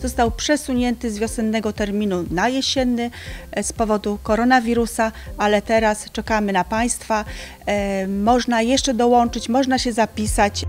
Został przesunięty z wiosennego terminu na jesienny e, z powodu koronawirusa, ale teraz czekamy na Państwa. E, można jeszcze dołączyć, można się zapisać.